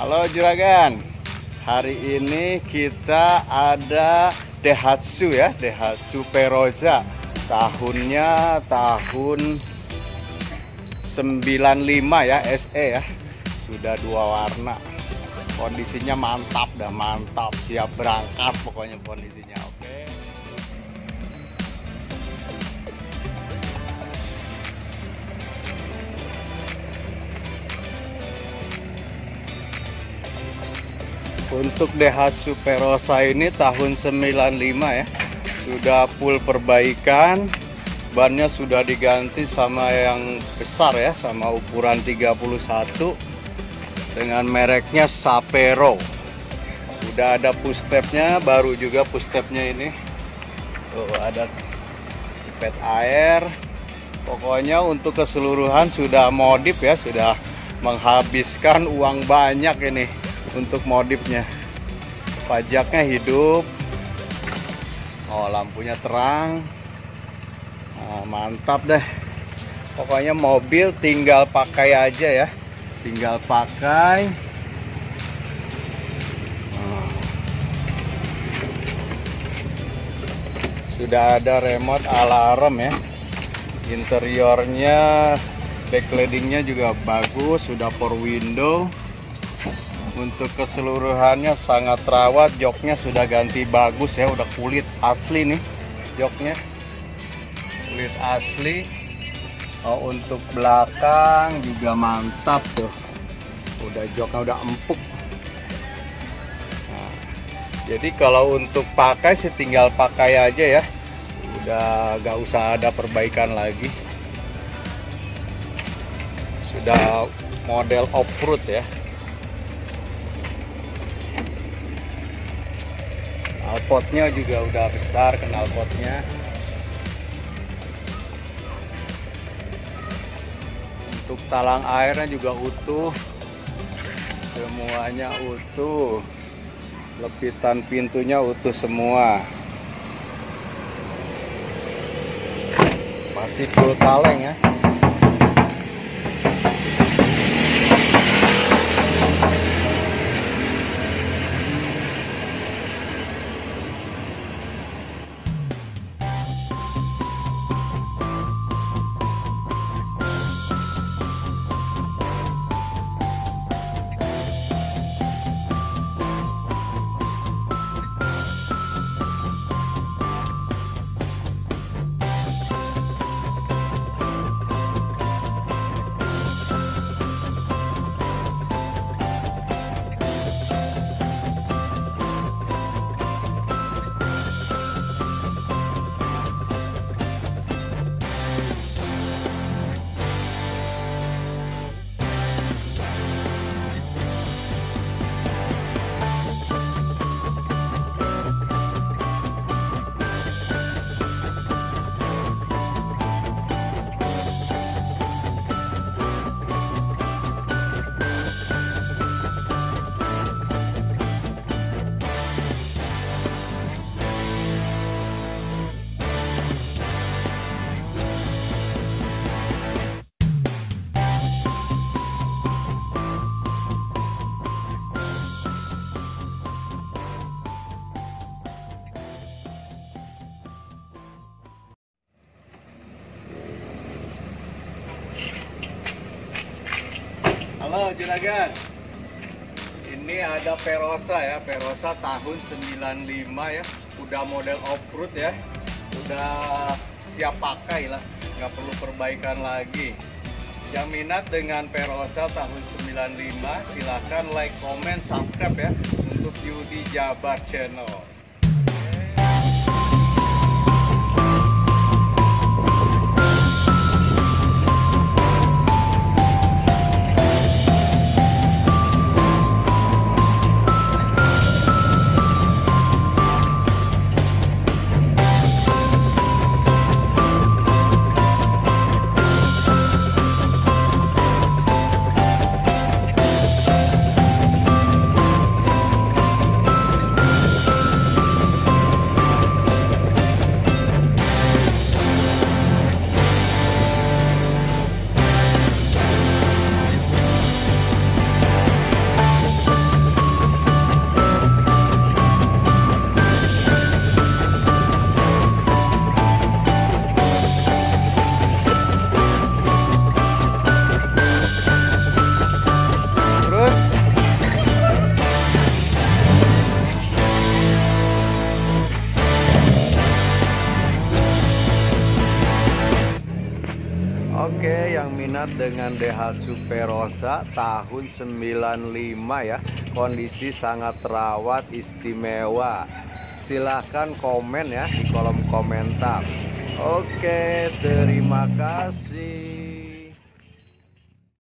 Halo Juragan. Hari ini kita ada Daihatsu ya Daihatsu Peroza Tahunnya tahun 95 ya SE ya. Sudah dua warna. Kondisinya mantap dah mantap. Siap berangkat pokoknya kondisinya Untuk Daihatsu Perosa ini tahun 95 ya. Sudah full perbaikan. Bannya sudah diganti sama yang besar ya Sama ukuran 31 Dengan mereknya Sapero. Udah ada push stepnya Baru juga push stepnya ini. Tuh ada pipet air. Pokoknya untuk keseluruhan sudah modif ya Sudah menghabiskan uang banyak ini untuk modifnya. Pajaknya hidup. Oh lampunya terang. Nah, mantap deh. Pokoknya mobil tinggal pakai aja ya. Tinggal pakai. Nah. sudah ada remote alarm ya. Interiornya backlightingnya juga bagus sudah power window untuk keseluruhannya sangat terawat joknya sudah ganti bagus ya udah kulit asli nih joknya. Kulit asli. Oh, untuk belakang juga mantap tuh. Udah joknya udah empuk. Nah, jadi kalau untuk pakai sih tinggal pakai aja ya. Udah gak usah ada perbaikan lagi. Sudah model off-road ya knalpotnya juga udah besar knalpotnya. Untuk talang airnya juga utuh. Semuanya utuh. Lepitan pintunya utuh semua. Masih full kaleng ya Halo Juragan. Ini ada Perosa ya Perosa tahun 95 ya. Udah model off-road ya. Udah siap pakai lah Nggak perlu perbaikan lagi. Yang minat dengan Perosa tahun 95 Silahkan like, comment, subscribe ya Untuk Yudi Jabar Channel minat dengan Daihatsu Perosa tahun 95 ya. Kondisi sangat terawat istimewa. Silahkan komen ya di kolom komentar. Oke terima kasih